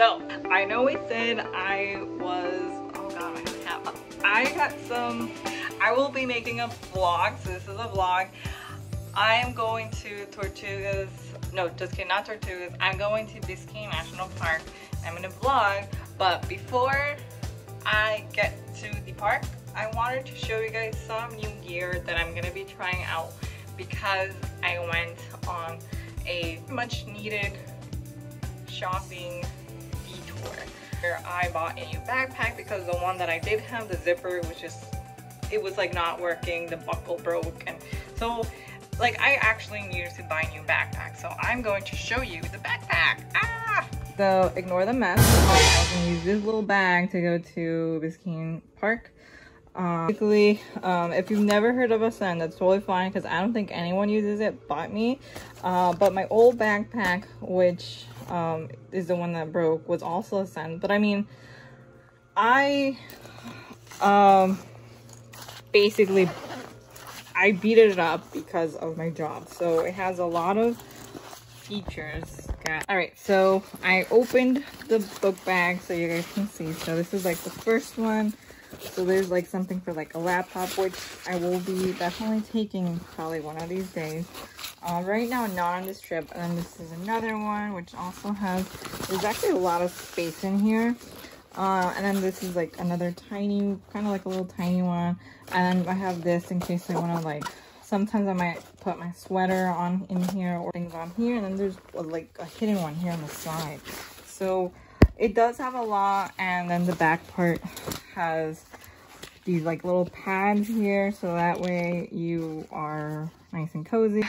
So, I know we said I was, oh god, I have, I got some, I will be making a vlog, so this is a vlog. I am going to Tortugas, no, just kidding, not Tortugas. I'm going to Biscayne National Park. I'm gonna vlog, but before I get to the park, I wanted to show you guys some new gear that I'm gonna be trying out because I went on a much needed shopping where I bought a new backpack because the one that I did have, the zipper, was just, it was like not working, the buckle broke and so like I actually needed to buy a new backpack. So I'm going to show you the backpack. Ah! So ignore the mess. I can use this little bag to go to Biscayne Park. Um, basically, um, if you've never heard of Ascend, that's totally fine because I don't think anyone uses it but me. Uh, but my old backpack, which um, is the one that broke, was also Ascend. But I mean, I um, basically I beat it up because of my job. So it has a lot of features. All right, so I opened the book bag so you guys can see. So this is like the first one. So there's like something for like a laptop, which I will be definitely taking probably one of these days. Uh, right now, not on this trip. And then this is another one, which also has, there's actually a lot of space in here. Uh, and then this is like another tiny, kind of like a little tiny one. And I have this in case I want to like, sometimes I might put my sweater on in here or things on here. And then there's like a hidden one here on the side. So it does have a lot. And then the back part has these like little pads here. So that way you are nice and cozy.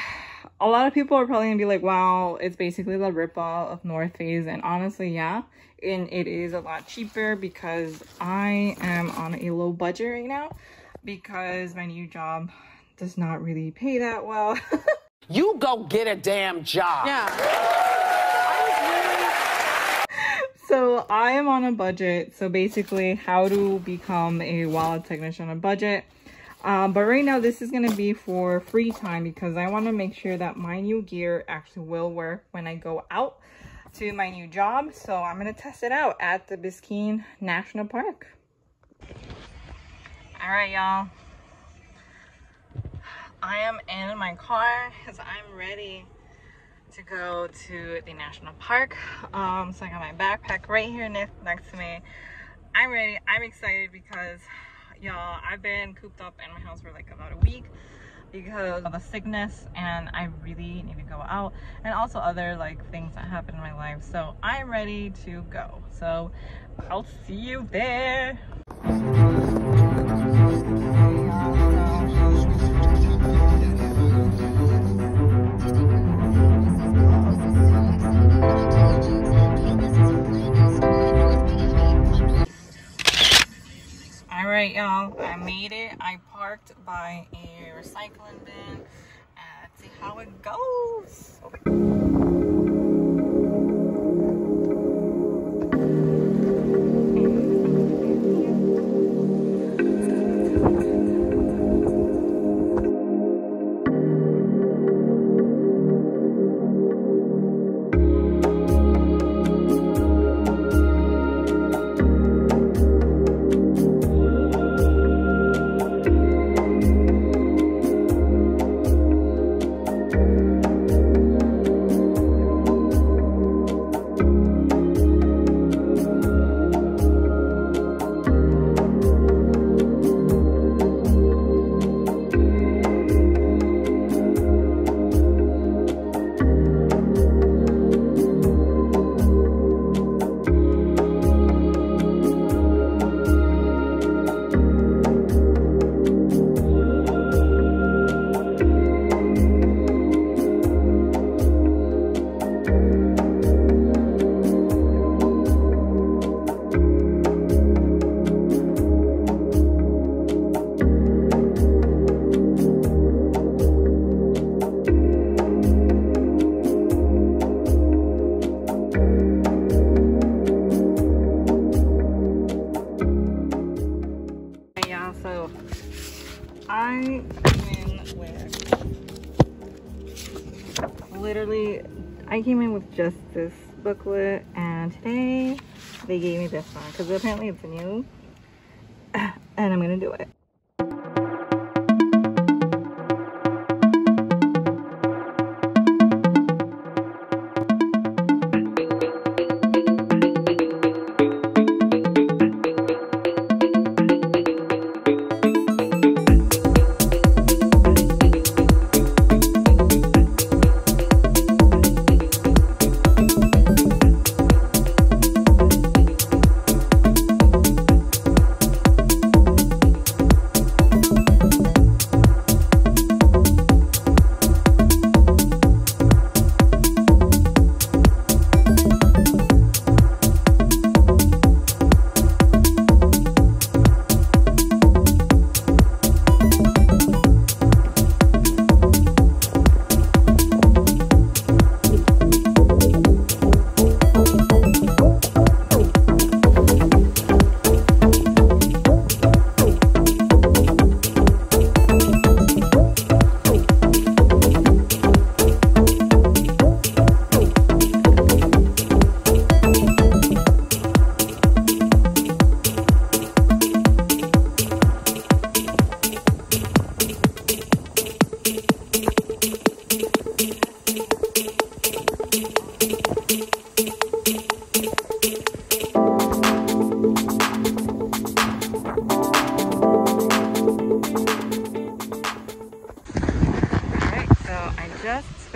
A lot of people are probably gonna be like, wow, it's basically the ripoff of North Face. And honestly, yeah, and it is a lot cheaper because I am on a low budget right now because my new job does not really pay that well. you go get a damn job. Yeah. so I am on a budget. So basically how to become a wallet technician on a budget. Um, but right now this is going to be for free time because I want to make sure that my new gear actually will work when I go out to my new job. So I'm going to test it out at the Biscayne National Park. All right, y'all. I am in my car because I'm ready to go to the national park. Um, so I got my backpack right here next, next to me. I'm ready. I'm excited because, y'all, I've been cooped up in my house for like about a week because of the sickness and I really need to go out and also other like things that happen in my life. So I'm ready to go. So I'll see you there. I made it. I parked by a recycling bin. Uh, let's see how it goes. literally, I came in with just this booklet and today they gave me this one because apparently it's new and I'm gonna do it.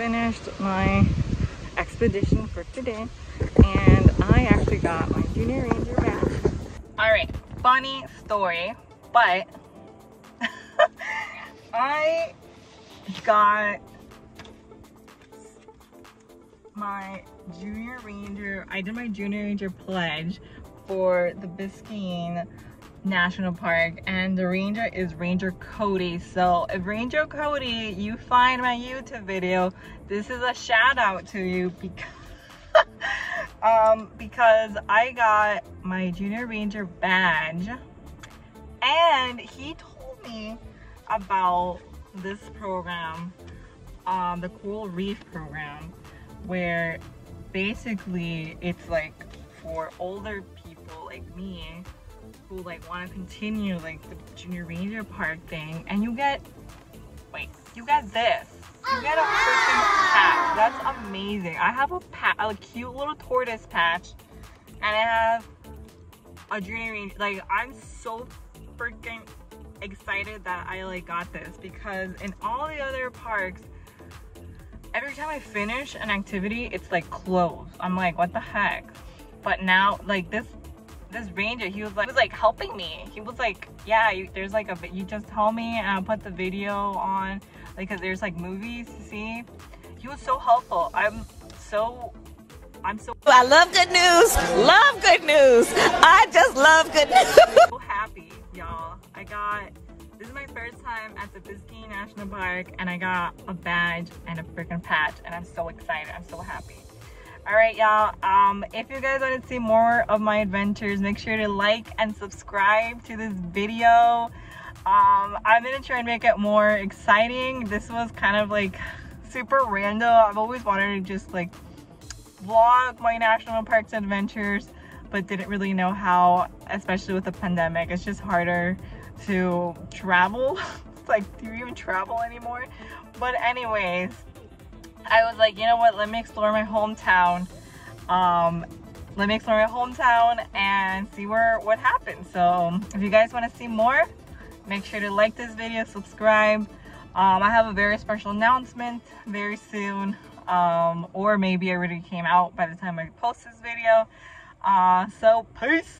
Finished my expedition for today and I actually got my junior ranger badge. All right, funny story, but I got my junior ranger, I did my junior ranger pledge for the Biscayne National Park and the ranger is Ranger Cody. So if Ranger Cody, you find my YouTube video, this is a shout out to you because um, because I got my Junior Ranger badge and he told me about this program, um, the Coral Reef program, where basically it's like for older people like me who like want to continue like the junior ranger park thing and you get wait you get this. You get a freaking patch. That's amazing. I have a patch a cute little tortoise patch and i have a junior ranger like i'm so freaking excited that i like got this because in all the other parks every time i finish an activity it's like closed. I'm like what the heck? But now like this this ranger he was like he was like helping me. He was like yeah you, there's like a you just tell me and i'll put the video on like because there's like movies to see? He was so helpful. I'm so i'm so i love good news. Love good news. I just love good news. So happy y'all. I got this is my first time at the Biscayne National Park and I got a badge and a freaking patch and I'm so excited. I'm so happy all right y'all um if you guys want to see more of my adventures make sure to like and subscribe to this video. Um i'm gonna try and make it more exciting. This was kind of like super random. I've always wanted to just like vlog my national parks adventures but didn't really know how especially with the pandemic. It's just harder to travel. It's like do you even travel anymore? But anyways I was like, you know what, let me explore my hometown. Um, let me explore my hometown and see where what happens. So if you guys want to see more, make sure to like this video, subscribe. Um, I have a very special announcement very soon. Um, or maybe it already came out by the time I post this video. Uh, so peace.